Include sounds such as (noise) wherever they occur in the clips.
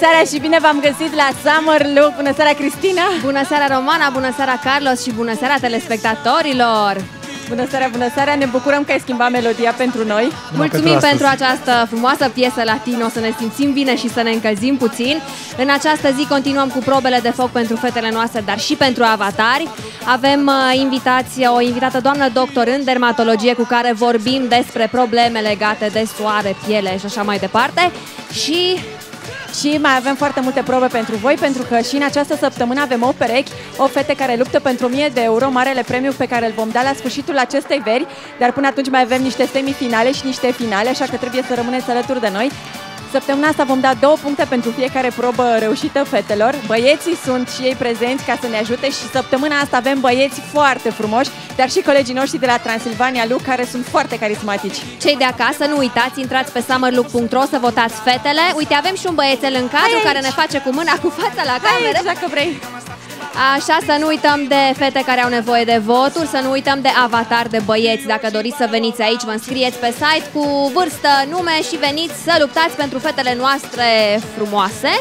seara și bine v-am găsit la Summer Look. Bună seara, Cristina! Bună seara, Romana, bună seara, Carlos și bună seara, telespectatorilor! Bună seara, bună seara! Ne bucurăm că ai schimbat melodia pentru noi. Mulțumim pentru această frumoasă piesă latino, să ne simțim bine și să ne încălzim puțin. În această zi continuăm cu probele de foc pentru fetele noastre, dar și pentru avatari. Avem uh, invitați, o invitată doamnă doctor în dermatologie cu care vorbim despre probleme legate de soare, piele și așa mai departe. Și Și mai avem foarte multe probe pentru voi, pentru că și în această săptămână avem o perechi, o fete care luptă pentru 1000 de euro, marele premiu pe care îl vom da la sfârșitul acestei veri, dar până atunci mai avem niște semifinale și niște finale, așa că trebuie să rămâneți alături de noi. Săptămâna asta vom da două puncte pentru fiecare probă reușită fetelor. Băieții sunt și ei prezenți ca să ne ajute și săptămâna asta avem băieți foarte frumoși, dar și colegii noștri de la Transilvania Look care sunt foarte carismatici. cei de acasă, nu uitați, intrați pe summerlook.ro să votați fetele. Uite, avem și un băiețel în cadru Hai care aici. ne face cu mâna, cu fața la Hai cameră. aici, dacă vrei. Așa, să nu uităm de fete care au nevoie de voturi, să nu uităm de avatar de băieți. Dacă doriți să veniți aici, vă înscrieți pe site cu vârstă, nume și veniți să luptați pentru fetele noastre frumoase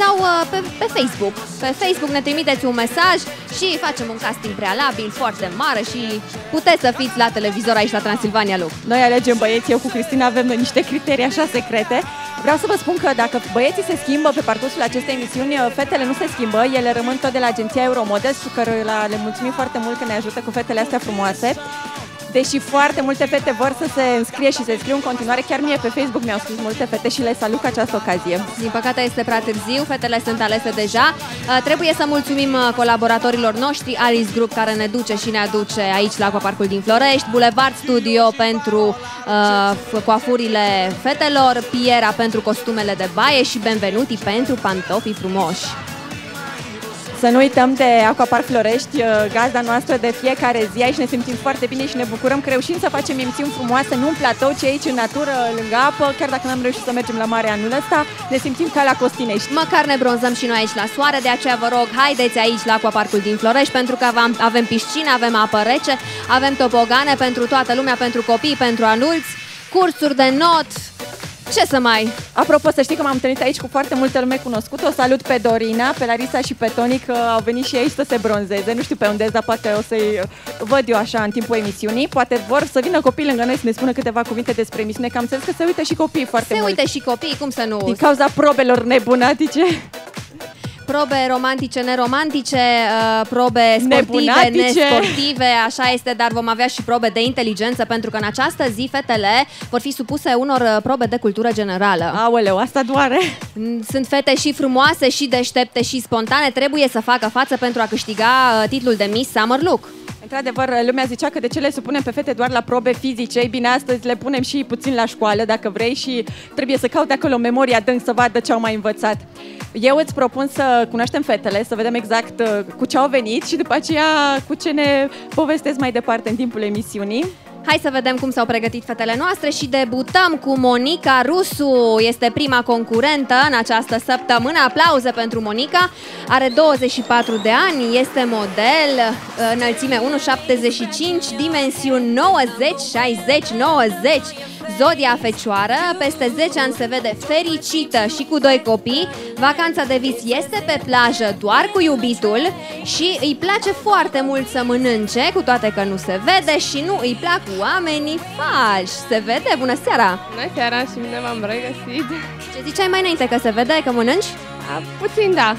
sau uh, pe, pe Facebook. Pe Facebook ne trimiteți un mesaj și facem un casting prealabil foarte mare și puteți să fiți la televizor aici la Transilvania Look. Noi alegem băieți, eu cu Cristina avem noi niște criterii așa secrete. Vreau să vă spun că dacă băieții se schimbă pe parcursul acestei emisiuni, fetele nu se schimbă, ele rămân tot de la agenția Euromodels, cu care le mulțumim foarte mult că ne ajută cu fetele astea frumoase. Deși foarte multe fete vor să se înscrie și se înscriu în continuare, chiar mie pe Facebook mi-au scris multe fete și le salut cu această ocazie. Din păcate este prea târziu, fetele sunt alese deja. Uh, Trebuie să mulțumim uh, colaboratorilor noștri, Alice Group, care ne duce și ne aduce aici la Aquaparcul din Florești, Boulevard Studio pentru uh, coafurile fetelor, Piera pentru costumele de baie și Benvenuti pentru pantofii frumoși. Să nu uităm de Aquapark Florești, uh, gazda noastră de fiecare zi. Aici ne simțim foarte bine și ne bucurăm că reușim să facem emisiuni frumoase, nu în platou, ci aici în natură, lângă apă. Chiar dacă n-am reușit să mergem la mare anul ăsta, ne simțim ca la Costinești. Măcar ne bronzăm și noi aici la soare, de aceea vă rog, haideți aici la Aquaparcul din Florești, pentru că avem, avem piscină, avem apă rece, avem tobogane pentru toată lumea, pentru copii, pentru adulți, cursuri de not, ce să mai... Apropo, să știi că m-am întâlnit aici cu foarte multă lume cunoscută. O salut pe Dorina, pe Larisa și pe Toni că au venit și ei să se bronzeze. Nu știu pe unde, dar poate o să-i văd eu așa în timpul emisiunii. Poate vor să vină copii lângă noi să ne spună câteva cuvinte despre emisiune, că am înțeles că se uită și copiii foarte Se mult. uite și copiii, cum să nu... Din cauza probelor nebunatice. Probe romantice, neromantice, uh, probe sportive, Nebunatice. nesportive, așa este, dar vom avea și probe de inteligență, pentru că în această zi fetele vor fi supuse unor uh, probe de cultură generală. Aoleu, asta doare. Mm, Sunt fete și frumoase, și deștepte, și spontane, trebuie să facă față pentru a câștiga uh, titlul de Miss Summer Look. Într-adevăr, lumea zicea că de ce le supunem pe fete doar la probe fizice. Ei bine, astăzi le punem și puțin la școală, dacă vrei, și trebuie să caute acolo memoria adânc să vadă ce au mai învățat. Eu îți propun să cunoaștem fetele, să vedem exact uh, cu ce au venit și după aceea cu ce ne povestesc mai departe în timpul emisiunii. Hai să vedem cum s-au pregătit fetele noastre și debutăm cu Monica Rusu. Este prima concurentă în această săptămână. Aplauze pentru Monica. Are 24 de ani, este model, înălțime 1,75, dimensiuni 90, 60, 90. Zodia Fecioară, peste 10 ani se vede fericită și cu doi copii. Vacanța de vis este pe plajă doar cu iubitul și îi place foarte mult să mănânce, cu toate că nu se vede și nu îi plac oamenii falși. Se vede? Bună seara! Bună seara și bine v-am regăsit. Ce ziceai mai înainte, că se vede că mănânci? A, puțin da.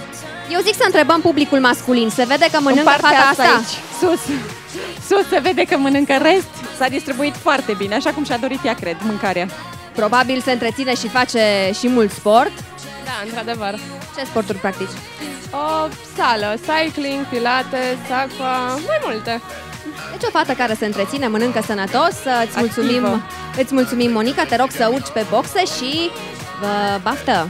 Eu zic să întrebăm publicul masculin. Se vede că în mănâncă partea fata asta, asta? aici, sus. Sus se vede că mănâncă rest. S-a distribuit foarte bine, așa cum și-a dorit ea, cred, mâncarea. Probabil se întreține și face și mult sport. Da, într-adevăr. Ce sporturi practici? O sală, cycling, pilates, aqua, mai multe. Deci o fată care se întreține, mănâncă sănătos. Îți mulțumim, Activă. îți mulțumim, Monica. Te rog să urci pe boxe și vă baftă!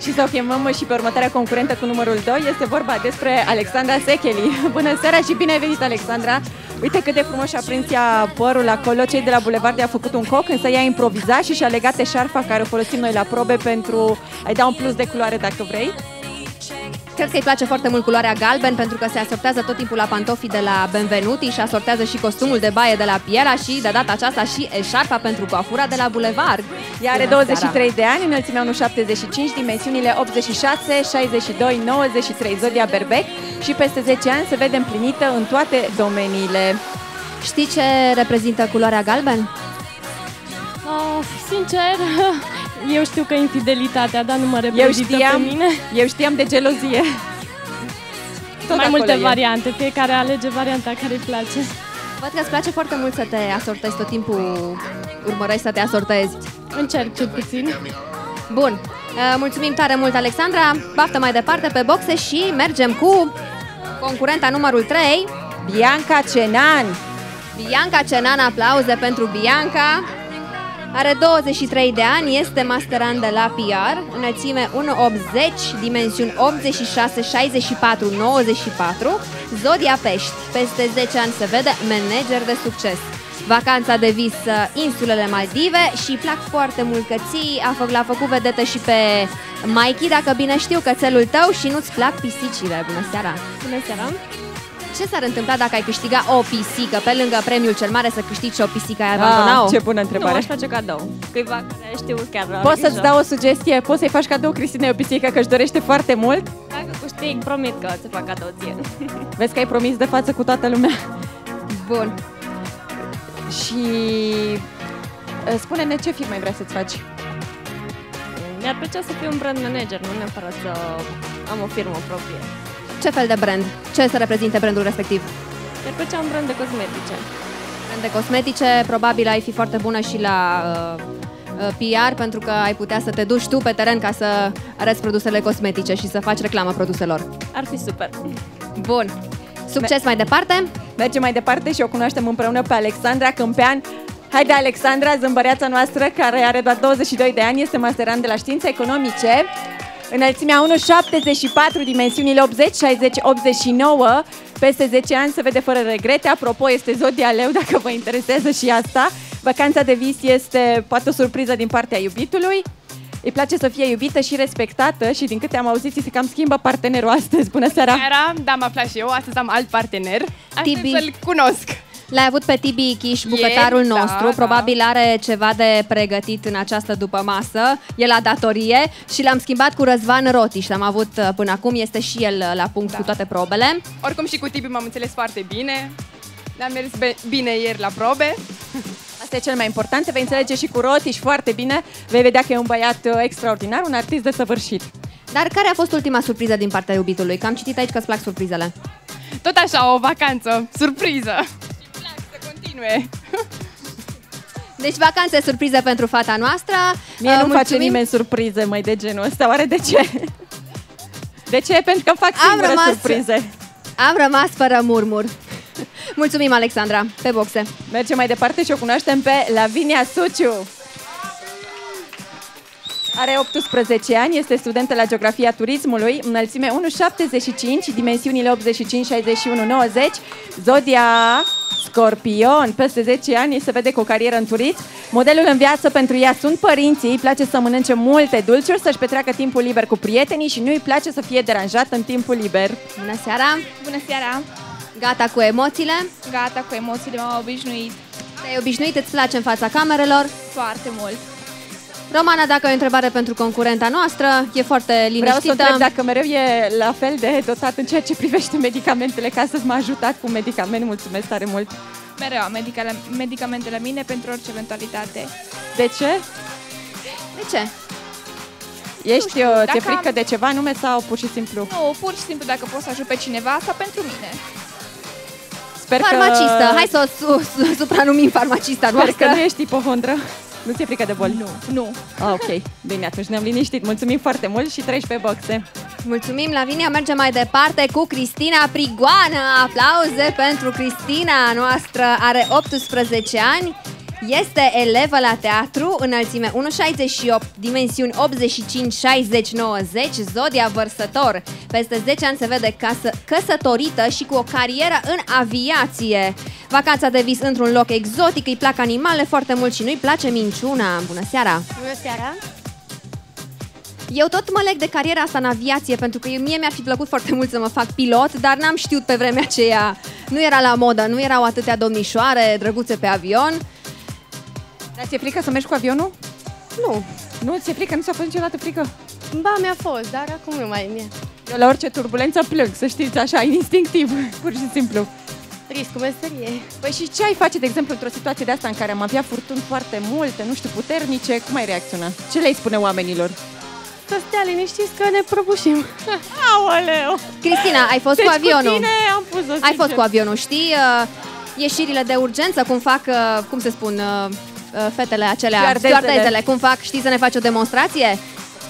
Și să o chemăm și pe următoarea concurentă cu numărul 2. Este vorba despre Alexandra Secheli. (laughs) Bună seara și bine ai venit, Alexandra! Uite cât de frumos și-a prins ea părul acolo. Cei de la Bulevard i-a făcut un coc, însă ea a improvizat și și-a legat eșarfa care o folosim noi la probe pentru a-i da un plus de culoare dacă vrei. Cred că îi place foarte mult culoarea galben pentru că se asortează tot timpul la pantofii de la Benvenuti și asortează și costumul de baie de la Piera și de data aceasta și eșarfa pentru coafura de la Bulevard. Ea are Bună 23 de ani, înălțimea 1,75, dimensiunile 86, 62, 93, zodia berbec și peste 10 ani se vede împlinită în toate domeniile. seara. Știi ce reprezintă culoarea galben? Oh, sincer, (laughs) eu știu că infidelitatea, dar nu mă Eu reprezintă știam, pe mine. eu știam de gelozie. Tot mai acolo multe e. variante, fiecare alege varianta care îi place. Văd că îți place foarte mult să te asortezi tot timpul, urmărești să te asortezi. Încerc cel puțin. Bun, Uh, mulțumim tare mult, Alexandra. Baftă mai departe pe boxe și mergem cu concurenta numărul 3, Bianca Cenan. Bianca Cenan. Aplauze pentru Bianca. Are 23 de ani, este masteran de la PR, înălțime 1,80, dimensiuni 86, 64, 94, Zodia Pești. Peste 10 ani se vede manager de succes. Vacanța de vis uh, insulele Maldive și plac foarte mult cății, a fă, l-a făcut vedetă și pe Mikey, dacă bine știu cățelul tău și nu-ți plac pisicile. Bună seara! Bună seara! Ce s-ar întâmpla dacă ai câștiga o pisică, pe lângă premiul cel mare să câștigi și o pisică, ai abandona-o? Ah, ce bună Nu, întrebare. aș face cadou. Cuiva care știu chiar are Poți să-ți grijă. dau o sugestie? Poți să-i faci cadou Cristinei o pisică că își dorește foarte mult? Dacă câștig, promit că ți fac cadou ție. (laughs) Vezi că ai promis de față cu toată lumea. Bun. Și uh, spune-ne ce firmă vrea să-ți faci. Mi-ar plăcea să fiu un brand manager, nu neapărat să am o firmă proprie. Ce fel de brand? Ce să reprezinte brandul respectiv? Mi-ar plăcea un brand de cosmetice. Brand de cosmetice, probabil ai fi foarte bună și la uh, uh, PR pentru că ai putea să te duci tu pe teren ca să arăți produsele cosmetice și să faci reclamă produselor. Ar fi super. Bun. Succes mai departe. Mergem mai departe și o cunoaștem împreună pe Alexandra Câmpean. Haide, Alexandra, zâmbăreața noastră, care are doar 22 de ani, este masteran de la științe economice. Înălțimea 1,74, dimensiunile 80, 60, 89. Peste 10 ani se vede fără regrete. Apropo, este zodia leu, dacă vă interesează și asta. Vacanța de vis este poate o surpriză din partea iubitului. Îi place să fie iubită și respectată și din câte am auzit, ți se cam schimbă partenerul astăzi. Bună seara! Era, da, mă place și eu, astăzi am alt partener. Aștept Tibi. să-l cunosc. L-ai avut pe Tibi Chiș, bucătarul Ieri, da, nostru. da. Probabil are ceva de pregătit în această după masă. E la datorie și l-am schimbat cu Răzvan Rotiș. L-am avut uh, până acum, este și el uh, la punct Da. cu toate probele. Oricum și cu Tibi m-am înțeles foarte bine. Ne-am mers be- bine ieri la probe. Asta e cel mai important, te vei înțelege și cu Rotiș foarte bine. Vei vedea că e un băiat uh, extraordinar, un artist de săvârșit. Dar care a fost ultima surpriză din partea iubitului? Că am citit aici că îți plac surprizele. Tot așa, o vacanță, surpriză. Și plac să continue. (laughs) Deci vacanțe surprize pentru fata noastră. Mie Uh, nu face mulțumim. nimeni surprize mai de genul ăsta, oare de ce? De ce? Pentru că îmi fac Am singură rămas- surprize. Am rămas fără murmur. Mulțumim, Alexandra, pe boxe. Mergem mai departe și o cunoaștem pe Lavinia Suciu. Are 18 ani, este studentă la Geografia Turismului, înălțime 1,75, dimensiunile 85, 61, 90, zodia Scorpion, peste 10 ani se vede cu o carieră în turism. Modelul în viață pentru ea sunt părinții, îi place să mănânce multe dulciuri, să-și petreacă timpul liber cu prietenii și nu îi place să fie deranjat în timpul liber. Bună seara! Bună seara! Gata cu emoțiile? Gata cu emoțiile, m-am obișnuit Te-ai obișnuit, îți place în fața camerelor? foarte mult. Romana, dacă ai o întrebare pentru concurenta noastră, e foarte Vreau să liniștită. întreb dacă mereu e la fel de dotat în ceea ce privește medicamentele, ca să m-a ajutat cu medicament. Mulțumesc tare mult! Mereu am medicale, medicamentele mine pentru orice eventualitate. De ce? De ce? Ești, știu, uh, dacă ți-e frică am- de ceva nume sau pur și simplu? Nu, pur și simplu dacă pot să ajut pe cineva, asta pentru mine. Sper Farmacistă, hai să o su- su- supranumim farmacista Sper noastră. că nu ești ipohondră. Nu ți-e frică de boli? Nu. Nu. Ah, ok, bine, atunci ne-am liniștit. Mulțumim foarte mult și treci pe boxe. Mulțumim, Lavinia. Mergem mai departe cu Cristina Prigoană. Aplauze pentru Cristina noastră. Are 18 ani. Este elevă la teatru, înălțime 1,68, dimensiuni 85, 60, 90, zodia vărsător. Peste 10 ani se vede casă, căsătorită și cu o carieră în aviație. Vacanța de vis într-un loc exotic, îi plac animale foarte mult și nu-i place minciuna. Bună seara! Bună seara! Eu tot mă leg de cariera asta în aviație, pentru că mie mi-ar fi plăcut foarte mult să mă fac pilot, dar n-am știut pe vremea aceea. Nu era la modă, nu erau atâtea domnișoare drăguțe pe avion. Dar ți-e frică să mergi cu avionul? Nu. Nu, ți-e frică? Nu ți-a fost niciodată frică? Ba, mi-a fost, dar acum nu mai e mie. Eu la orice turbulență plâng, să știți, așa, instinctiv, pur și simplu. Riscul meserie. Păi și ce ai face, de exemplu, într-o situație de asta în care am avea furtuni foarte multe, nu știu, puternice, cum ai reacționa? Ce le-ai spune oamenilor? Să stea liniștiți că ne prăbușim. (laughs) Aoleu! Cristina, ai fost deci cu avionul. Cu tine am pus-o, Ai fost cu avionul, știi? Uh, ieșirile de urgență, cum fac, uh, cum se spun, uh, uh, fetele acelea, Stewardezele. stewardezele, cum fac, știi să ne faci o demonstrație?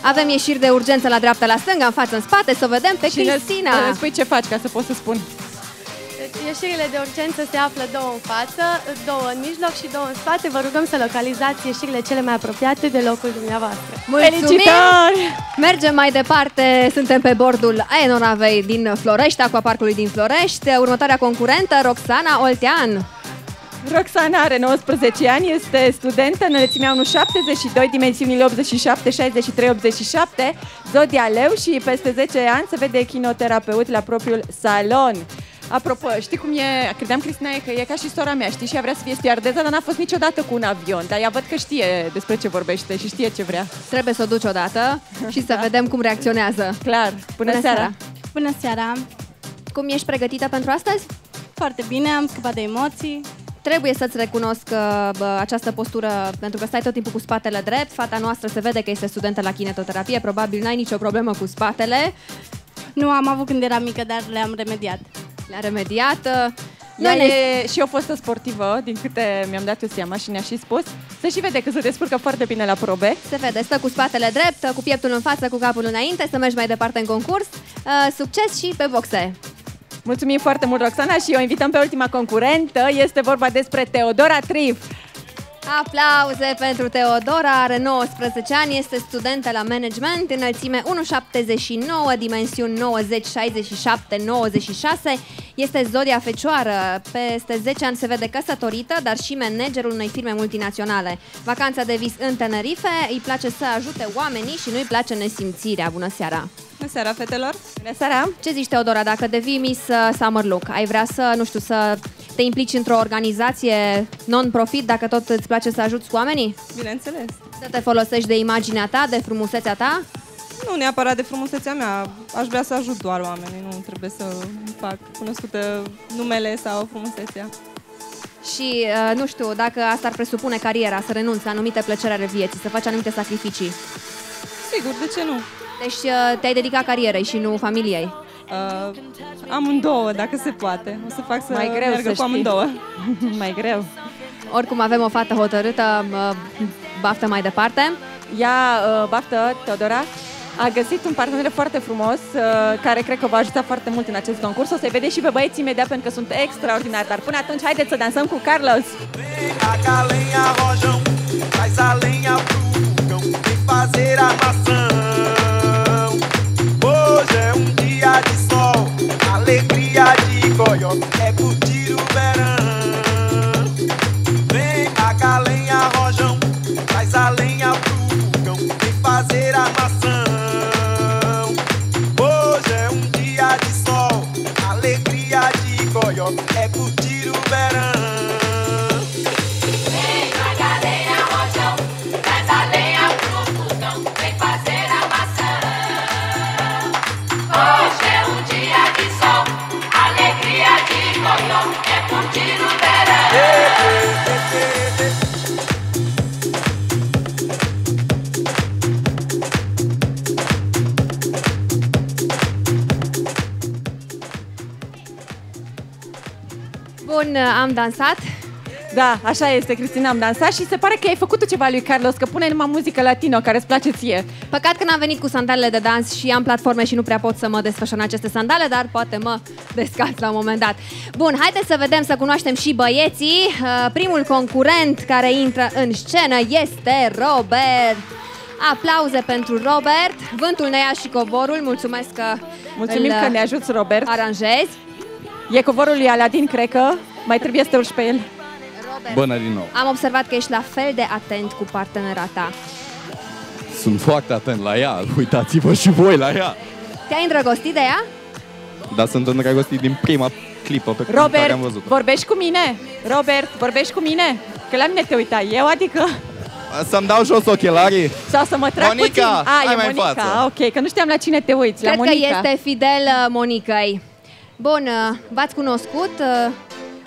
Avem ieșiri de urgență la dreapta, la stânga, în față, în spate, să o vedem pe Și ne- Cristina. ne spui ce faci ca să pot să spun. Deci ieșirile de urgență se află două în față, două în mijloc și două în spate. Vă rugăm să localizați ieșirile cele mai apropiate de locul dumneavoastră. Mulțumim! Felicitări! Mergem mai departe, suntem pe bordul aeronavei din Florești, Aquaparcului din Florești. Următoarea concurentă, Roxana Oltean. Roxana are 19 ani, este studentă, înălțimea 1,72, dimensiunile 87, 63, 87, zodia leu și peste 10 ani se vede echinoterapeut la propriul salon. Apropo, știi cum e, credeam Cristina e că e ca și sora mea, știi, și ea vrea să fie stiardeză, dar n-a fost niciodată cu un avion, dar ea văd că știe despre ce vorbește și știe ce vrea. Trebuie să o duci odată și să (laughs) vedem cum reacționează. Clar, bună, Bună seara! seara. Bună seara! Cum ești pregătită pentru astăzi? Foarte bine, am scăpat de emoții. Trebuie să-ți recunosc uh, bă, această postură, pentru că stai tot timpul cu spatele drept. Fata noastră se vede că este studentă la kinetoterapie, probabil n-ai nicio problemă cu spatele. Nu am avut când eram mică, dar le-am remediat. Le-a remediat. uh, Ea Noi ne... e și o fostă sportivă, din câte mi-am dat eu seama și ne-a și spus. Se și vede că se descurcă foarte bine la probe. Se vede, stă cu spatele drept, cu pieptul în față, cu capul înainte, să mergi mai departe în concurs. Uh, succes și pe boxe! Mulțumim foarte mult, Roxana, și o invităm pe ultima concurentă. Este vorba despre Teodora Triv. Aplauze pentru Teodora, are 19 ani, este studentă la management, înălțime 1,79, dimensiuni 90, 67, 96, este zodia fecioară, peste 10 ani se vede căsătorită, dar și managerul unei firme multinaționale. Vacanța de vis în Tenerife, îi place să ajute oamenii și nu-i place nesimțirea. Bună seara! Bună seara, fetelor! Bună seara! Ce zici, Teodora, dacă devii Miss uh, Summer Look, ai vrea să, nu știu, să te implici într-o organizație non-profit dacă tot îți place să ajuți cu oamenii? Bineînțeles. Să te folosești de imaginea ta, de frumusețea ta? Nu neapărat de frumusețea mea, aș vrea să ajut doar oamenii, nu trebuie să fac cunoscută numele sau frumusețea. Și, uh, nu știu, dacă asta ar presupune cariera, să renunți la anumite plăceri ale vieții, să faci anumite sacrificii. Sigur, de ce nu? Deci uh, te-ai dedicat carierei și nu familiei. Uh, amândouă, dacă se poate. O să fac să Mai greu meargă să cu știi. amândouă. (laughs) Mai greu. Oricum avem o fată hotărâtă, uh, baftă mai departe. Ea, uh, baftă, Teodora, a găsit un partener foarte frumos uh, care cred că va ajuta foarte mult în acest concurs. O să-i vedeți și pe băieți imediat pentru că sunt extraordinari. Dar până atunci, haideți să dansăm cu Carlos! Taca a lenha, rojão, traz a lenha pro fogão, vem fazer armação. Hoje dansat. Da, așa este, Cristina, am dansat și se pare că ai făcut tu ceva lui Carlos, că pune numai muzică latino care îți place ție. Păcat că n-am venit cu sandalele de dans și am platforme și nu prea pot să mă desfășor în aceste sandale, dar poate mă (laughs) descalț la un moment dat. Bun, haideți să vedem, să cunoaștem și băieții. Uh, Primul concurent care intră în scenă este Robert. Aplauze pentru Robert. Vântul ne ia și covorul. Mulțumesc că Mulțumim îl, că ne ajuți, Robert. aranjezi. E covorul lui Aladin, cred că. Mai trebuie să te urci pe el. Bună din nou! Am observat că ești la fel de atent cu partenera ta. Sunt foarte atent la ea, uitați-vă și voi la ea! Te-ai îndrăgostit de ea? Dar sunt îndrăgostit din prima clipă pe care Robert, am văzut vorbești cu mine? Robert, vorbești cu mine? Că la mine te uitai eu, adică... Să-mi dau jos ochelarii? Sau să mă trag Monica, puțin? A, hai e mai în Monica, față. ok, că nu știam la cine te uiți, la Cred Monica. că este fidel uh, Monicăi. Bun, uh, v-ați cunoscut?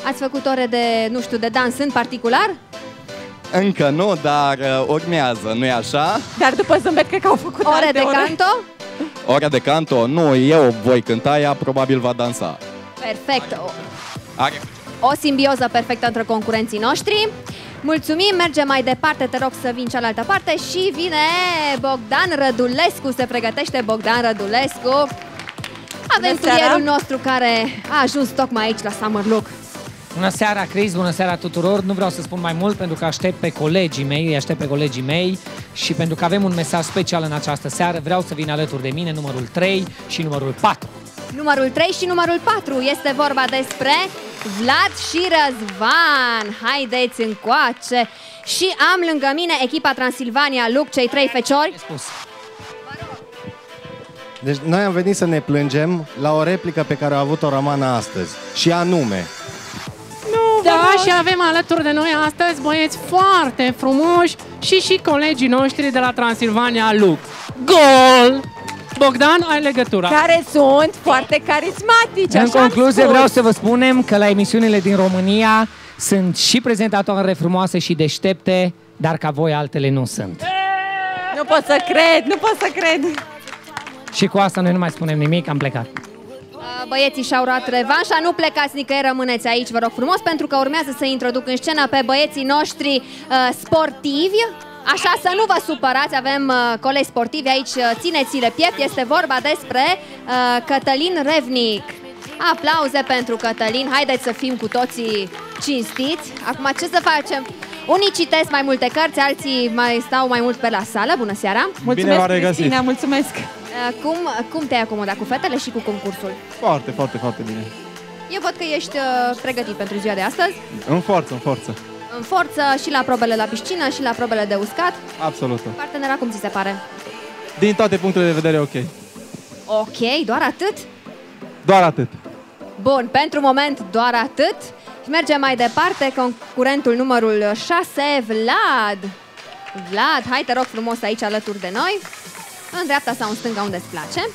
Uh, Ați făcut ore de, nu știu, de dans în particular? Încă nu, dar uh, urmează, nu-i așa? Dar după zâmbet cred că au făcut Ore alte de ore. canto? Ora de canto, nu, eu voi cânta, ea probabil va dansa. Perfect. O, Are o simbioză perfectă între concurenții noștri. Mulțumim, mergem mai departe, te rog să vin cealaltă parte și vine Bogdan Rădulescu, se pregătește Bogdan Rădulescu, aventurierul nostru care a ajuns tocmai aici la Summer Look. Bună seara, Cris, bună seara tuturor. Nu vreau să spun mai mult pentru că aștept pe colegii mei, îi aștept pe colegii mei și pentru că avem un mesaj special în această seară, vreau să vin alături de mine numărul 3 și numărul 4. Numărul 3 și numărul 4 este vorba despre Vlad și Răzvan. Haideți încoace! Și am lângă mine echipa Transilvania Look, cei trei feciori. Deci noi am venit să ne plângem la o replică pe care a avut-o Romana astăzi. Și anume, Da, și avem alături de noi astăzi băieți foarte frumoși și și colegii noștri de la Transilvania Look. Gol! Bogdan, ai legătura. Care sunt foarte carismatici, În așa am concluzie spus. vreau să vă spunem că la emisiunile din România sunt și prezentatoare frumoase și deștepte, dar ca voi altele nu sunt. Nu pot să cred, nu pot să cred. Și cu asta noi nu mai spunem nimic, am plecat. Uh, Băieții și-au luat revanșa, nu plecați nicăieri, rămâneți aici, vă rog frumos, pentru că urmează să introduc în scenă pe băieții noștri uh, sportivi. Așa să nu vă supărați, avem uh, colegi sportivi aici, uh, țineți-le piept, este vorba despre uh, Cătălin Revnic. Aplauze pentru Cătălin, haideți să fim cu toții cinstiți. Acum ce să facem? Unii citesc mai multe cărți, alții mai stau mai mult pe la sală. Bună seara! Mulțumesc, Cristina, mulțumesc. Uh, Cum, cum te-ai acomodat cu fetele și cu concursul? Foarte, foarte, foarte bine. Eu văd că ești uh, pregătit pentru ziua de astăzi. În forță, în forță. În forță și la probele la piscină și la probele de uscat. Absolut. Partenera, cum ți se pare? Din toate punctele de vedere, ok. Ok, doar atât? Doar atât. Bun, pentru moment doar atât. Și mergem mai departe, concurentul numărul 6, Vlad. Vlad, hai te rog frumos aici alături de noi. În dreapta sau în stânga unde îți place.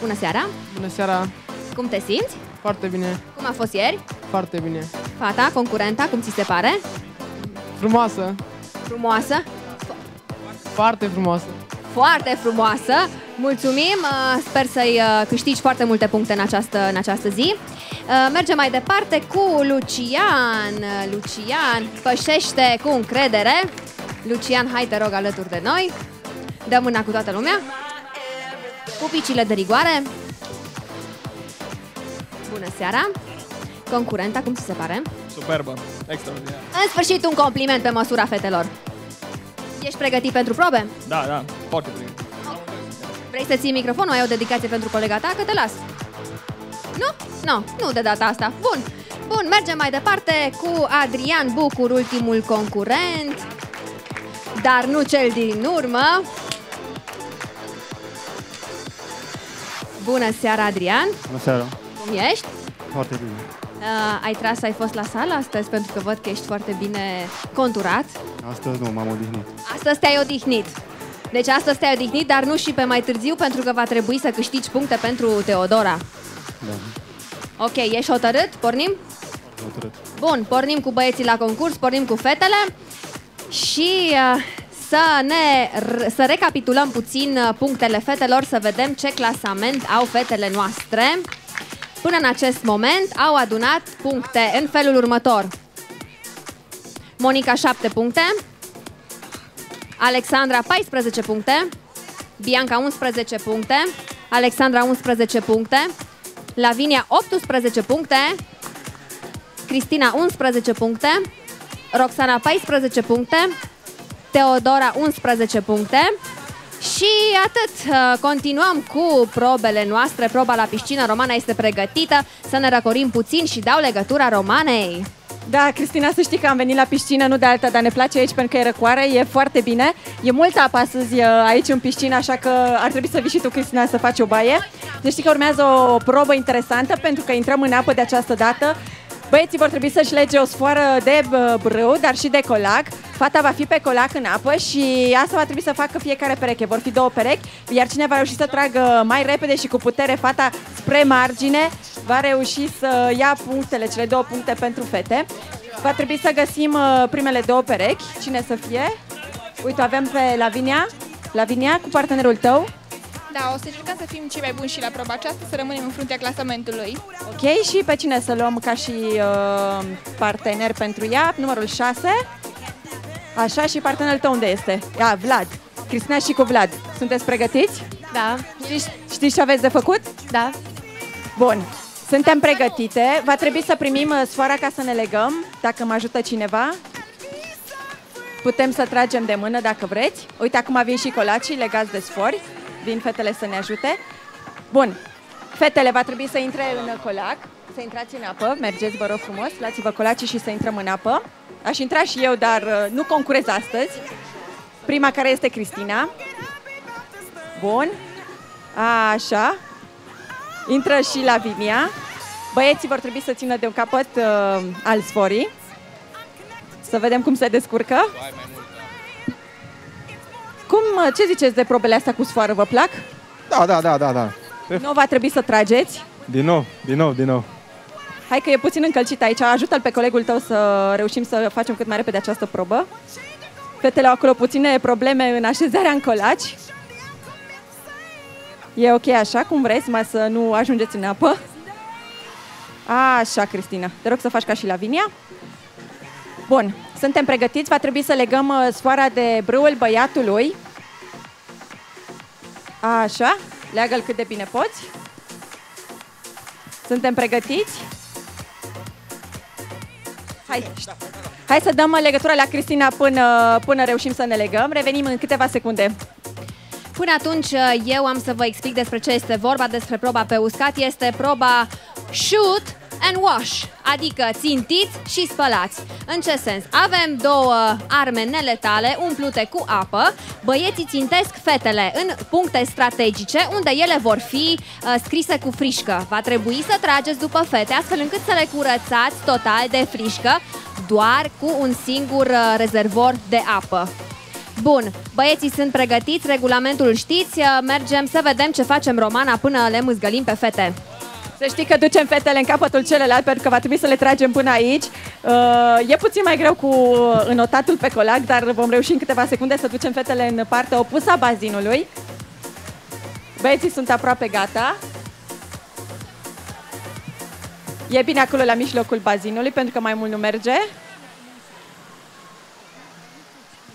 Bună seara! Bună seara! Cum te simți? Foarte bine, Cum a fost ieri? foarte bine. Fata, concurenta, cum ți se pare? Frumoasă, Frumoasă? foarte frumoasă. Foarte frumoasă! Mulțumim! uh, Sper să-i uh, câștigi foarte multe puncte în această, în această zi. Uh, Mergem mai departe cu Lucian. Uh, Lucian pășește cu încredere. Lucian, hai te rog alături de noi. Dă mâna cu toată lumea. Pupicile de rigoare. Bună seara! Concurenta, cum ți se pare? Superbă, extraordinar. În sfârșit, un compliment pe măsura fetelor. Ești pregătit pentru probe? Da, da, foarte bine. Vrei să ții microfonul? Ai o dedicație pentru colega ta? Că te las. Nu? Nu, nu de data asta. Bun. Bun, mergem mai departe cu Adrian Bucur, ultimul concurent. Dar nu cel din urmă. Bună seara, Adrian. Bună seara. Cum ești? Foarte bine. Uh, ai tras, ai fost la sală astăzi pentru că văd că ești foarte bine conturat. Astăzi nu, m-am odihnit. Astăzi te-ai odihnit. Deci astăzi te-ai odihnit, dar nu și pe mai târziu, pentru că va trebui să câștigi puncte pentru Teodora. Da, Ok, ești hotărât? Pornim? hotărât. Bun, pornim cu băieții la concurs, pornim cu fetele și uh, să ne r- să recapitulăm puțin uh, punctele fetelor, să vedem ce clasament au fetele noastre. Până în acest moment au adunat puncte în felul următor. Monica 7 puncte, Alexandra 14 puncte, Bianca 11 puncte, Alexandra 11 puncte, Lavinia 18 puncte, Cristina 11 puncte, Roxana 14 puncte, Teodora 11 puncte și atât. Uh, Continuăm cu probele noastre. Proba la piscină. Romana este pregătită. Să ne răcorim puțin și dau legătura Romanei. Da, Cristina, să știi că am venit la piscină, nu de alta, dar ne place aici pentru că e răcoare, e foarte bine. E multă apă astăzi uh, aici în piscină, așa că ar trebui să vii și tu, Cristina, să faci o baie. Deci știi că urmează o probă interesantă pentru că intrăm în apă de această dată. Băieții vor trebui să-și lege o sfoară de bă, brâu, dar și de colac. Fata va fi pe colac în apă și asta va trebui să facă fiecare pereche. Vor fi două perechi, iar cine va reuși să tragă mai repede și cu putere fata spre margine, va reuși să ia punctele, cele două puncte pentru fete. Va trebui să găsim uh, primele două perechi. Cine să fie? Uite, avem pe Lavinia. Lavinia, cu partenerul tău. Da, o să încercăm să fim cei mai buni și la proba aceasta, să rămânem în fruntea clasamentului. Ok, și pe cine să luăm ca și uh, partener pentru ea? Numărul 6. Așa, și partenerul tău unde este? Ia, Vlad. Cristina și cu Vlad. Sunteți pregătiți? Da. Știți, știți ce aveți de făcut? Da. Bun. Suntem pregătite. Va trebui să primim uh, sfoara ca să ne legăm, dacă mă ajută cineva. Putem să tragem de mână dacă vreți. Uite, acum vin și colacii legați de sfori. Vin fetele să ne ajute. Bun. Fetele va trebui să intre în colac, să intrați în apă. Mergeți, vă rog frumos, luați-vă colacii și să intrăm în apă. Aș intra și eu, dar uh, nu concurez astăzi. Prima care este Cristina. Bun. Așa. Intră și Lavinia. Băieții vor trebui să țină de un capăt uh, al sforii. Să vedem cum se descurcă. Cum, uh, ce ziceți de probele astea cu sfoară, vă plac? Da, da, da, da, da. Nu va trebui să trageți. Din nou, din nou, din nou. Hai că e puțin încălcit aici. Ajută-l pe colegul tău să reușim să facem cât mai repede această probă. Fetele au acolo puține probleme în așezarea în colaci. E ok așa, cum vreți, mai să nu ajungeți în apă. Așa, Cristina. Te rog să faci ca și Lavinia. Bun, suntem pregătiți. Va trebui să legăm uh, sfoara de brâul băiatului. Așa, leagă-l cât de bine poți. Suntem pregătiți? Hai, hai să dăm legătura la Cristina până, până reușim să ne legăm. Revenim în câteva secunde. Până atunci, eu am să vă explic despre ce este vorba, despre proba pe uscat. Este proba shoot and wash, adică țintiți și spălați. În ce sens? Avem două arme neletale umplute cu apă. Băieții țintesc fetele în puncte strategice unde ele vor fi uh, scrise cu frișcă. Va trebui să trageți după fete astfel încât să le curățați total de frișcă doar cu un singur uh, rezervor de apă. Bun, băieții sunt pregătiți, regulamentul îl știți, uh, mergem să vedem ce facem Romana până le mâzgălim pe fete. Să știi că ducem fetele în capătul celălalt pentru că va trebui să le tragem până aici. Uh, e puțin mai greu cu înotatul pe colac, dar vom reuși în câteva secunde să ducem fetele în partea opusă a bazinului. Băieții sunt aproape gata. E bine acolo la mijlocul bazinului pentru că mai mult nu merge.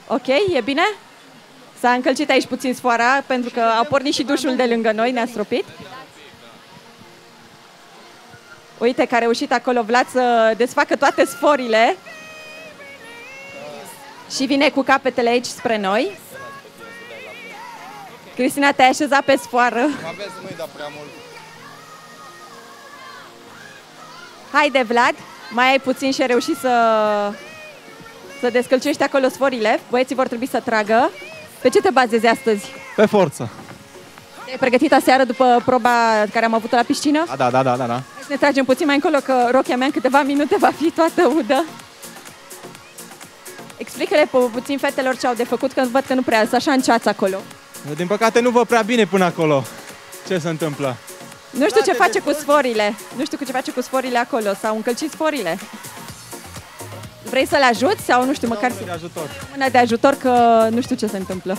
Ok, e bine? S-a încălcit aici puțin sfoara pentru că au pornit și dușul de lângă noi, ne-a stropit. Uite că a reușit acolo Vlad să desfacă toate sforile. Și vine cu capetele aici spre noi. Cristina, te-ai așezat pe sfoară. Aveți nu-i da prea mult. Haide, Vlad, mai ai puțin și ai reușit să, să descălcești acolo sforile. Băieții vor trebui să tragă. Pe ce te bazezi astăzi? Pe forță. Te-ai pregătit aseară după proba care am avut la piscină? Da, da, da, da, da. Da. Hai să ne tragem puțin mai încolo că rochia mea în câteva minute va fi toată udă. Explică-le pu- puțin fetelor ce au de făcut, că văd că nu prea sunt așa în ceață acolo. Din păcate nu vă prea bine până acolo. Ce se întâmplă? Nu știu ce face cu sforile. Nu știu cu ce face cu sforile acolo. S-au încălcit sforile. Vrei să le ajuți sau nu știu, măcar să... de ajutor. Mâna de ajutor că nu știu ce se întâmplă.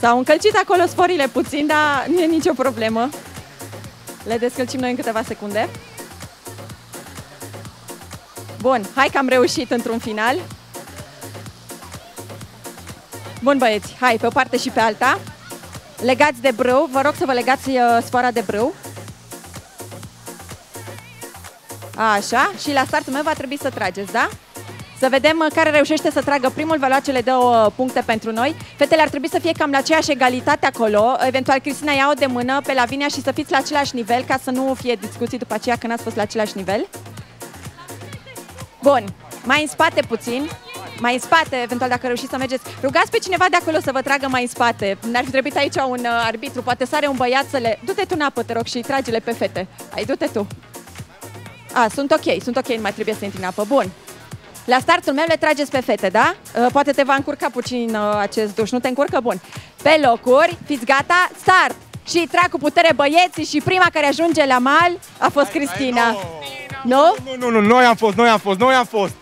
S-au încălcit acolo sforile puțin, dar nu e nicio problemă. Le descălcim noi în câteva secunde. Bun, hai că am reușit într-un final. Bun băieți, hai pe o parte și pe alta. Legați de brâu, vă rog să vă legați uh, sfoara de brâu. Așa, și la startul meu va trebui să trageți, da? Să vedem uh, care reușește să tragă primul, va lua cele două uh, puncte pentru noi. Fetele ar trebui să fie cam la aceeași egalitate acolo. Eventual, Cristina ia-o de mână pe Lavinia și să fiți la același nivel, ca să nu fie discuții după aceea că n-ați fost la același nivel. Bun, mai în spate puțin. Mai în spate, eventual dacă reușiți să mergeți. Rugați pe cineva de acolo să vă tragă mai în spate. N-ar fi trebuit aici un uh, arbitru. Poate sare un băiat să le... Du-te tu în apă, te rog, și trage-le pe fete. Hai, du-te tu. A, sunt ok, sunt ok, nu mai trebuie să intri în apă. Bun. La startul meu le trageți pe fete, da? Uh, poate te va încurca puțin uh, acest duș. Nu te încurcă? Bun. Pe locuri, fiți gata, start! Și trag cu putere băieții și prima care ajunge la mal a fost Cristina. Nu? Nu, nu, nu, noi am fost, noi am fost, noi am fost.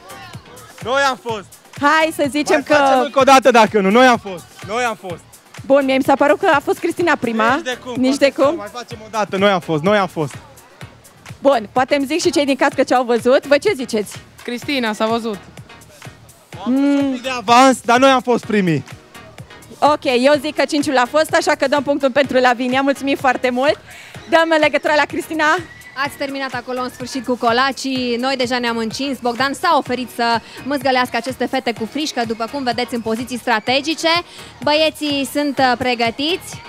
Noi am fost. Hai să zicem Mai facem că... încă o dată dacă nu, noi am fost. Noi am fost. Bun, mie mi s-a părut că a fost Cristina prima. Nici de cum. Nici de cum. Mai facem o dată, noi am fost, noi am fost. Bun, poate îmi zic și cei din cască ce au văzut. Voi ce ziceți? Cristina, s-a văzut. Mm, De avans, dar noi am fost primii. ok, eu zic că cinciul a fost, așa că dăm punctul pentru Lavinia. Mulțumim foarte mult. Dăm legătura la Cristina. Ați terminat acolo în sfârșit cu colacii, noi deja ne-am încins. Bogdan s-a oferit să mâzgălească aceste fete cu frișcă, după cum vedeți în poziții strategice. Băieții sunt uh, pregătiți,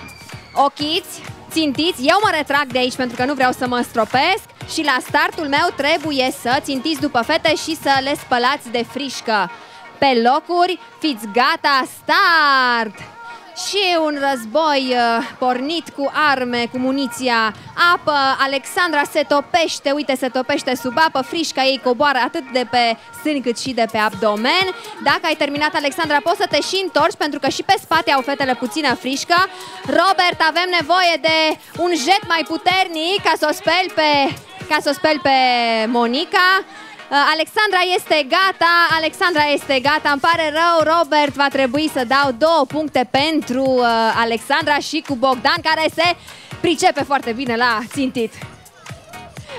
ochiți, țintiți. Eu mă retrag de aici pentru că nu vreau să mă stropesc și la startul meu trebuie să țintiți după fete și să le spălați de frișcă. Pe locuri, fiți gata, start! Și un război uh, pornit cu arme, cu muniția, apă, Alexandra se topește, uite, se topește sub apă, frișca ei coboară atât de pe sâni cât și de pe abdomen. Dacă ai terminat, Alexandra, poți să te și întorci, pentru că și pe spate au fetele puțină frișcă. Robert, avem nevoie de un jet mai puternic ca să o speli pe, ca să o speli pe Monica. Uh, Alexandra este gata, Alexandra este gata, îmi pare rău, Robert, va trebui să dau două puncte pentru uh, Alexandra și cu Bogdan, care se pricepe foarte bine la țintit.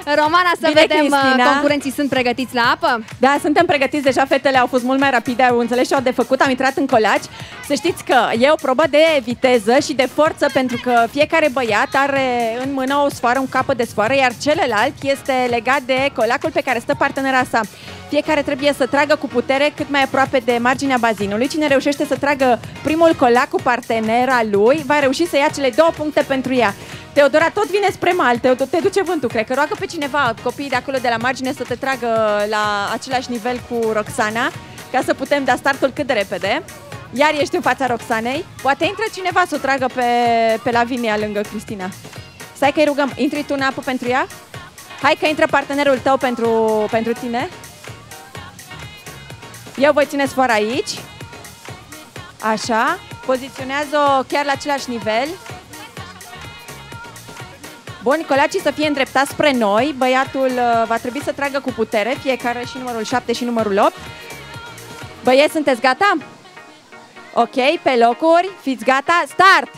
Romana, să Bine, vedem, uh, Cristina. concurenții sunt pregătiți la apă? Da, suntem pregătiți, deja fetele au fost mult mai rapide, au înțeles ce au de făcut, am intrat în colaci. Să știți că e o probă de viteză și de forță, pentru că fiecare băiat are în mână o sfoară, un capăt de sfoară, iar celălalt este legat de colacul pe care stă partenera sa. Fiecare trebuie să tragă cu putere cât mai aproape de marginea bazinului. Cine reușește să tragă primul colac cu partenera lui, va reuși să ia cele două puncte pentru ea. Teodora tot vine spre mal, te, te duce vântul, cred că roagă pe cineva, copiii de acolo de la margine să te tragă la același nivel cu Roxana, ca să putem da startul cât de repede. Iar ești în fața Roxanei. Poate intră cineva să o tragă pe, pe Lavinia lângă Cristina. Stai că îi rugăm, intri tu în apă pentru ea? Hai că intră partenerul tău pentru, pentru tine. Eu voi ține sfoara aici. Așa. Poziționează-o chiar la același nivel. Bun, colacii să fie îndreptați spre noi. Băiatul uh, va trebui să tragă cu putere, fiecare și numărul 7 și numărul 8. Băieți, sunteți gata? Ok, pe locuri, fiți gata, start!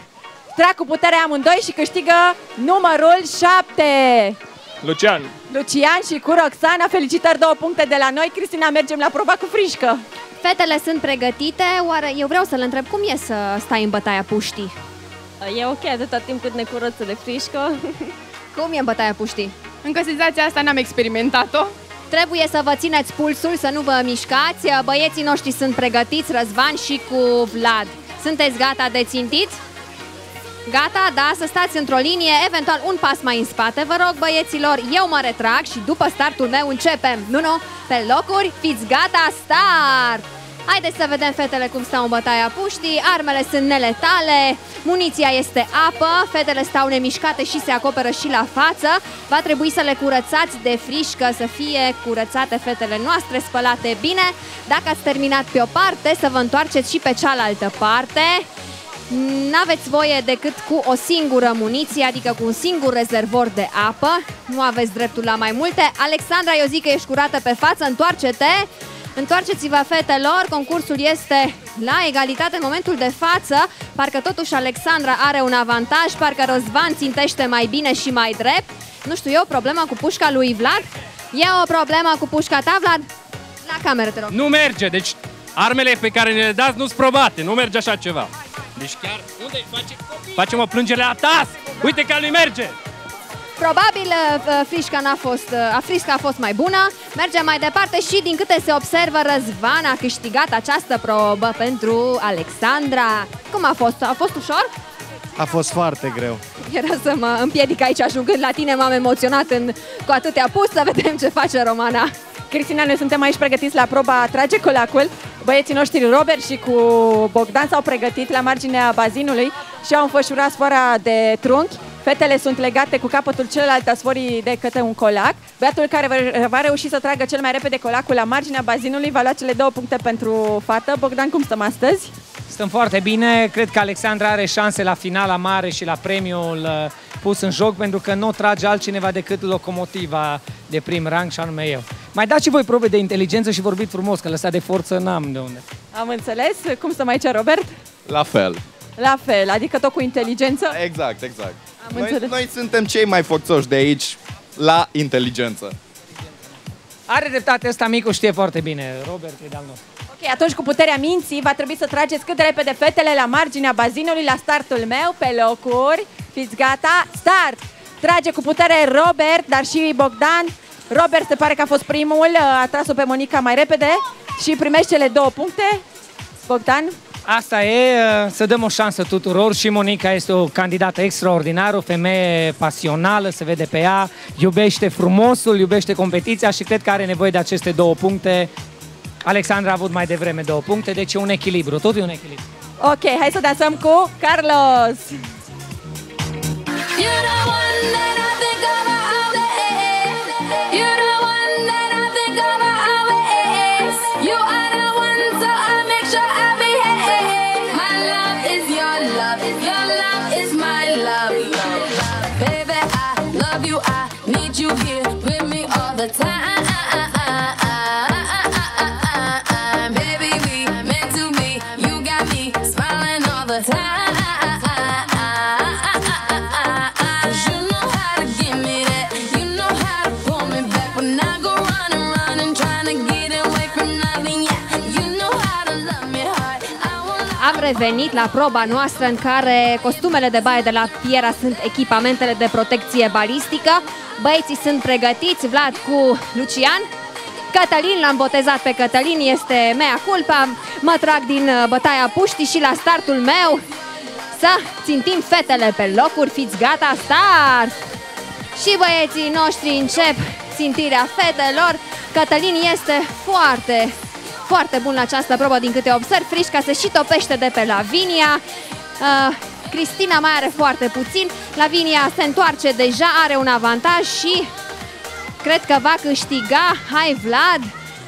Trag cu putere amândoi și câștigă numărul 7. Lucian. Lucian și cu Roxana, felicitări, două puncte de la noi. Cristina, mergem la proba cu frișcă. Fetele sunt pregătite, oare eu vreau să le întreb cum e să stai în bătaia puștii? E ok atâta timp cât ne curăță de frișcă. (laughs) Cum e în bătaia puștii? Încă senzația asta n-am experimentat-o. Trebuie să vă țineți pulsul, să nu vă mișcați. Băieții noștri sunt pregătiți, Răzvan și cu Vlad. Sunteți gata de țintit? Gata, da, să stați într-o linie, eventual un pas mai în spate. Vă rog, băieților, eu mă retrag și după startul meu începem. Nu, nu, pe locuri, fiți gata, start! Haideți să vedem fetele cum stau în bătaia puștii, armele sunt neletale, muniția este apă, fetele stau nemișcate și se acoperă și la față. Va trebui să le curățați de frișcă, să fie curățate fetele noastre, spălate bine. Dacă ați terminat pe o parte, să vă întoarceți și pe cealaltă parte. N-aveți voie decât cu o singură muniție, adică cu un singur rezervor de apă. Nu aveți dreptul la mai multe. Alexandra, eu zic că ești curată pe față, întoarce-te! Întoarceți-vă, fetelor, concursul este la egalitate în momentul de față. Parcă totuși Alexandra are un avantaj, parcă Răzvan țintește mai bine și mai drept. Nu știu, e o problemă cu pușca lui Vlad? E o problemă cu pușca ta, Vlad? La cameră, te rog. Nu merge, deci armele pe care ne le dați nu sunt probate, nu merge așa ceva. Deci chiar, unde face Facem o plângere la tas! Uite că nu merge! Probabil uh, frișca n-a fost, uh, a frisca a fost mai bună. Mergem mai departe și din câte se observă, Răzvan a câștigat această probă pentru Alexandra. Cum a fost? A fost ușor? A fost foarte greu. Era să mă împiedic aici ajungând la tine, m-am emoționat în, cu atâtea pus, să vedem ce face Romana. Cristina, noi suntem aici pregătiți la proba Trage colacul. Băieții noștri Robert și cu Bogdan s-au pregătit la marginea bazinului și au înfășurat sfoara de trunchi. Fetele sunt legate cu capătul celălalt a sforii de către un colac. Băiatul care va reuși să tragă cel mai repede colacul la marginea bazinului va lua cele două puncte pentru fată. Bogdan, cum stăm astăzi? Stăm foarte bine, cred că Alexandra are șanse la finala mare și la premiul uh, pus în joc pentru că nu trage altcineva decât locomotiva de prim rang și anume eu. Mai dați și voi probe de inteligență și vorbit frumos, că lăsat de forță n-am de unde. Am înțeles. Cum stăm aici, Robert? La fel. La fel, adică tot cu inteligență? Exact, exact. Am Noi, înțeles. noi suntem cei mai forțoși de aici la inteligență. Are dreptate ăsta micu, știe foarte bine. Robert e de-al nostru. Ok, atunci cu puterea minții va trebui să trageți cât de repede fetele la marginea bazinului la startul meu, pe locuri. Fiți gata? Start! Trage cu putere Robert, dar și Bogdan. Robert se pare că a fost primul, a tras-o pe Monica mai repede și primește cele două puncte. Bogdan? Asta e, uh, să dăm o șansă tuturor și Monica este o candidată extraordinară, o femeie pasională, se vede pe ea, iubește frumosul, iubește competiția și cred că are nevoie de aceste două puncte. Alexandra a avut mai devreme două puncte, deci e un echilibru, tot e un echilibru. Ok, hai să dansăm cu Carlos! You're the one that I love you, I Am revenit la proba noastră în care costumele de baie de la Piera sunt echipamentele de protecție balistică. Băieții sunt pregătiți, Vlad cu Lucian. Cătălin, l-am botezat pe Cătălin, este mea culpa. Mă trag din uh, bătaia puștii și la startul meu să țintim fetele pe locuri. Fiți gata, start! Și băieții noștri încep țintirea fetelor. Cătălin este foarte, foarte bun la această probă din câte observ. Frișca se și topește de pe Lavinia. Uh, Cristina mai are foarte puțin. Lavinia se întoarce deja, are un avantaj și cred că va câștiga. Hai Vlad!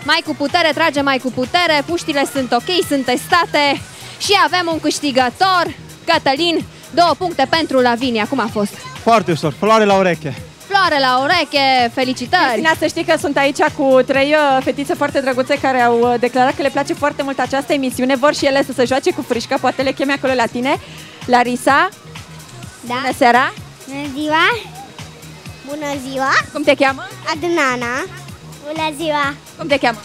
Mai cu putere, trage mai cu putere. Puștile sunt ok, sunt testate. Și avem un câștigător. Cătălin, două puncte pentru Lavinia. Cum a fost? Foarte ușor, floare la ureche. Floare la ureche, felicitări! Cristina, să știi că sunt aici cu trei uh, fetițe foarte drăguțe care au uh, declarat că le place foarte mult această emisiune. Vor și ele să se joace cu frișca, poate le cheme acolo la tine. Larisa, Da. bună seara! Bună ziua! Bună ziua! Cum te cheamă? Adnana! Bună ziua! Cum te cheamă?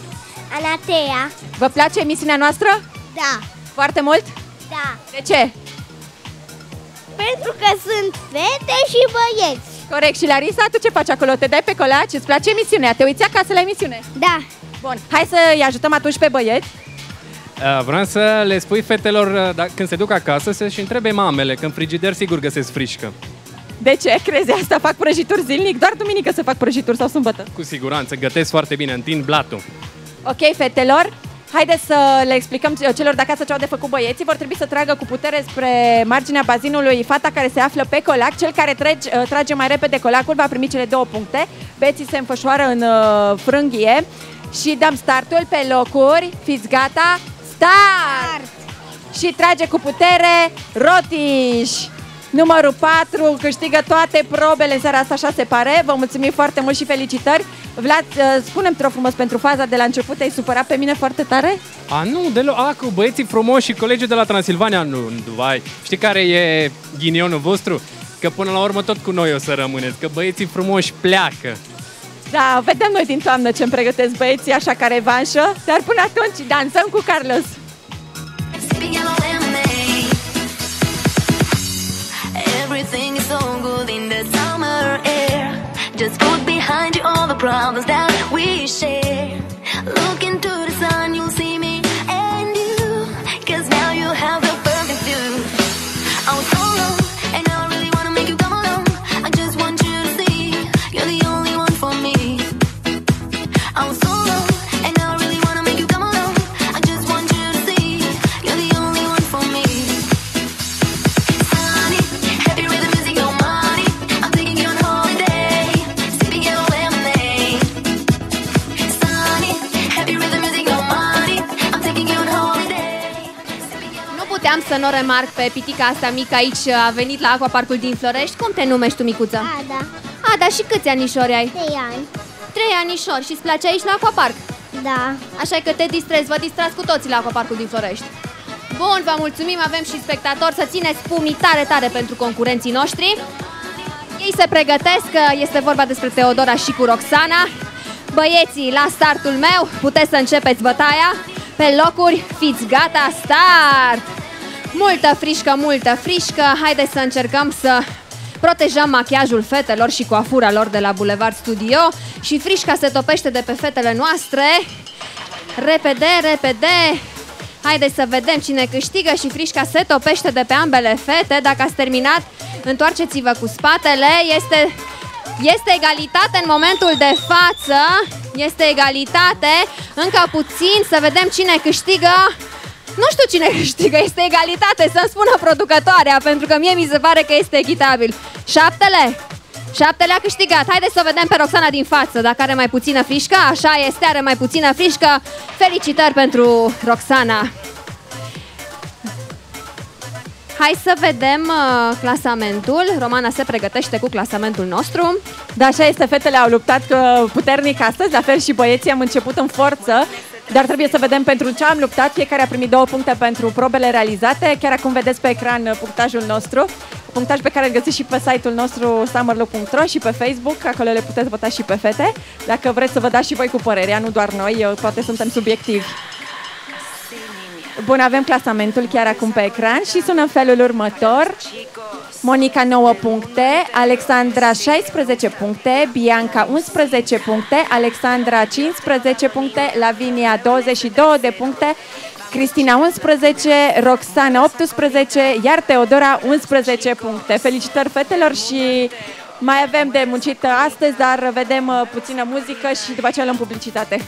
Anatea! Vă place emisiunea noastră? Da! Foarte mult? Da! De ce? Pentru că sunt fete și băieți! Corect. Și Larisa, tu ce faci acolo? Te dai pe colaci? Îți place emisiunea? Te uiți acasă la emisiune? Da! Bun. Hai să-i ajutăm atunci pe băieți. Uh, Vreau să le spui fetelor, uh, da, când se duc acasă, să și întrebe mamele, că în frigider sigur găsesc frișcă. De ce crezi asta? Fac prăjituri zilnic? Doar duminică să fac prăjituri sau sâmbătă. Cu siguranță, gătesc foarte bine, întind blatul. Ok, fetelor, haideți să le explicăm celor de acasă ce au de făcut băieții. Vor trebui să tragă cu putere spre marginea bazinului fata care se află pe colac. Cel care trage, trage mai repede colacul va primi cele două puncte. Beții se înfășoară în uh, frânghie și dăm startul pe locuri. Fiți gata? Start! Și trage cu putere Rotiș! Numărul 4 câștigă toate probele în seara asta, așa se pare. Vă mulțumim foarte mult și felicitări. Vlad, uh, spune-mi te rog frumos pentru faza de la început, te-ai supărat pe mine foarte tare? A, nu, deloc. A, cu băieții frumoși și colegii de la Transilvania, nu, nu, vai. Știi care e ghinionul vostru? Că până la urmă tot cu noi o să rămâneți, că băieții frumoși pleacă. Da, vedem noi din toamnă ce-mi pregătesc băieții, așa ca revanșă. Dar până atunci dansăm cu Carlos. Just put behind you all the problems that we share. Look into the să nu o remarc pe pitica asta mică aici, a venit la Aquaparcul din Florești. Cum te numești tu, micuță? Ada. Ada, și câți anișori ai? Trei ani. Trei anișori și îți place aici la Aquapark? Da. Așa că te distrezi, vă distrați cu toții la Aquaparkul din Florești. Bun, vă mulțumim, avem și spectatori să țineți pumnii tare, tare pentru concurenții noștri. Ei se pregătesc, este vorba despre Teodora și cu Roxana. Băieții, la startul meu, puteți să începeți bătaia. Pe locuri, fiți gata, start! Multă frișcă, multă frișcă, haideți să încercăm să protejăm machiajul fetelor și coafura lor de la Boulevard Studio și frișca se topește de pe fetele noastre. Repede, repede! Haideți să vedem cine câștigă și frișca se topește de pe ambele fete. Dacă ați terminat, întoarceți-vă cu spatele. Este, este egalitate în momentul de față. Este egalitate. Încă puțin să vedem cine câștigă. Nu știu cine (laughs) câștigă, este egalitate, să-mi spună producătoarea, pentru că mie mi se pare că este echitabil. Șaptele? Șaptele a câștigat. Haideți să o vedem pe Roxana din față, dacă are mai puțină frișcă. Așa este, are mai puțină frișcă. Felicitări pentru Roxana. Hai să vedem uh, clasamentul. Romana se pregătește cu clasamentul nostru. Da, așa este, fetele au luptat uh, puternic astăzi, la fel și băieții am început în forță, dar trebuie să vedem pentru ce am luptat. Fiecare a primit două puncte pentru probele realizate. Chiar acum vedeți pe ecran uh, punctajul nostru, punctaj pe care îl găsiți și pe site-ul nostru summerlook.ro și pe Facebook, acolo le puteți vota și pe fete. Dacă vreți să vă dați și voi cu părerea, nu doar noi, uh, poate suntem subiectivi. Bun, avem clasamentul chiar acum pe ecran și sună în felul următor. Monica 9 puncte, Alexandra 16 puncte, Bianca 11 puncte, Alexandra 15 puncte, Lavinia 22 de puncte, Cristina 11, Roxana 18, iar Teodora 11 puncte. Felicitări fetelor și mai avem de muncit astăzi, dar vedem uh, puțină muzică și după aceea luăm publicitate.